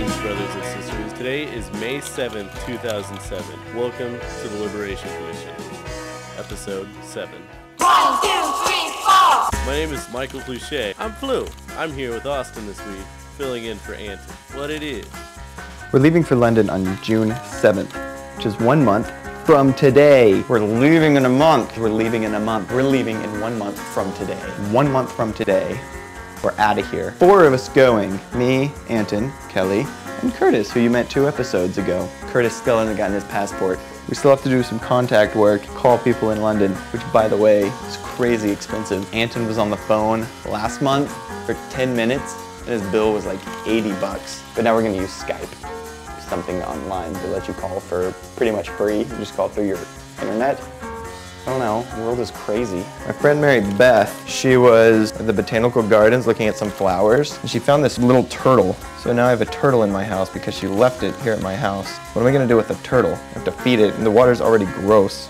Greetings, brothers and sisters. Today is May 7th, 2007. Welcome to the Liberation Commission, episode 7. One, two, three, four. My name is Michael Fluchet. I'm Flu. I'm here with Austin this week, filling in for Anton. What it is. We're leaving for London on June 7th, which is one month from today. We're leaving in a month. We're leaving in a month. We're leaving in one month from today. One month from today, we're out of here. Four of us going. Me, Anton, Kelly, and Curtis, who you met two episodes ago. Curtis still hasn't gotten his passport. We still have to do some contact work, call people in London, which by the way, is crazy expensive. Anton was on the phone last month for 10 minutes, and his bill was like 80 bucks. But now we're gonna use Skype something online to let you call for pretty much free. You just call through your internet. I don't know, the world is crazy. My friend Mary Beth, she was at the botanical gardens looking at some flowers, and she found this little turtle. So now I have a turtle in my house because she left it here at my house. What am I gonna do with the turtle? I have to feed it, and the water's already gross.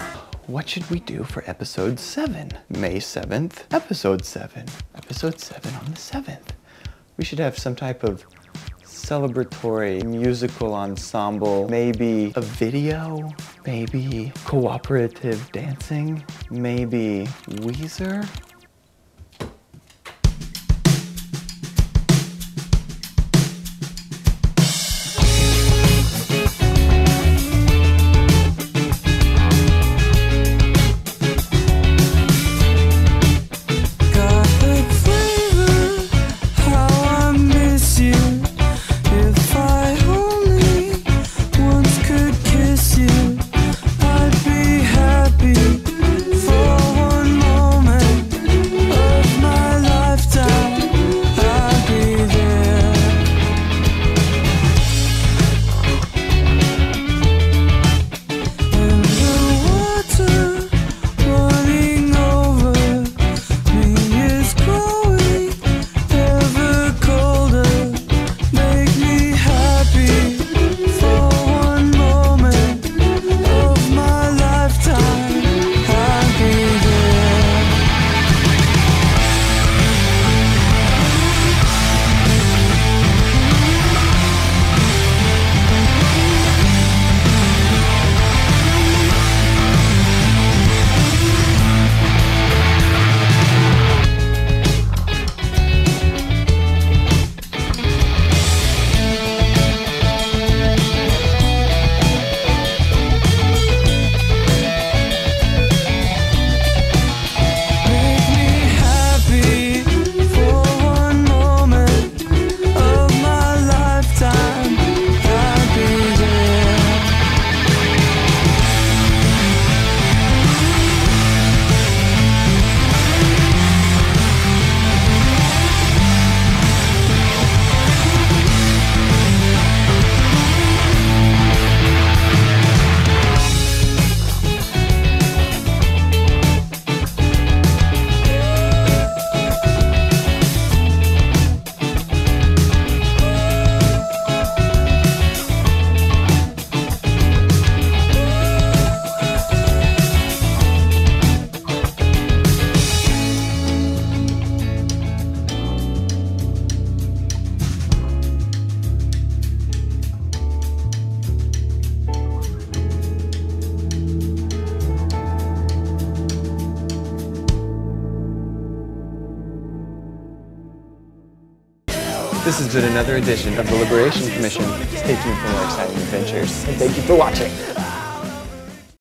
What should we do for episode 7? May 7th, episode 7. Episode 7 on the 7th. We should have some type of celebratory musical ensemble, maybe a video, maybe cooperative dancing, maybe Weezer. This has been another edition of the Liberation Commission. Stay tuned for more exciting adventures, and thank you for watching.